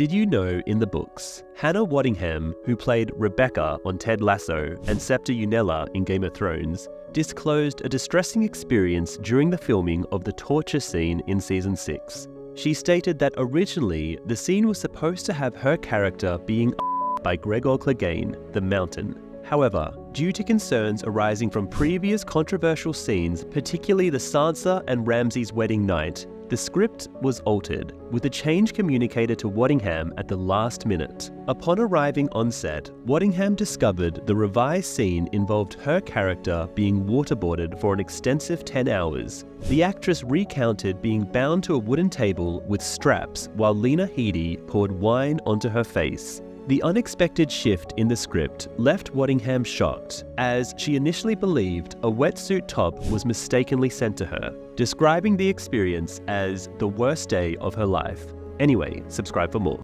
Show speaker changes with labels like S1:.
S1: Did you know in the books, Hannah Waddingham, who played Rebecca on Ted Lasso and Septa Unella in Game of Thrones, disclosed a distressing experience during the filming of the torture scene in season 6. She stated that originally the scene was supposed to have her character being by Gregor Clegane, the Mountain. However, due to concerns arising from previous controversial scenes, particularly the Sansa and Ramsay's wedding night, the script was altered, with a change communicated to Waddingham at the last minute. Upon arriving on set, Waddingham discovered the revised scene involved her character being waterboarded for an extensive 10 hours. The actress recounted being bound to a wooden table with straps while Lena Headey poured wine onto her face. The unexpected shift in the script left Waddingham shocked, as she initially believed a wetsuit top was mistakenly sent to her, describing the experience as the worst day of her life. Anyway, subscribe for more.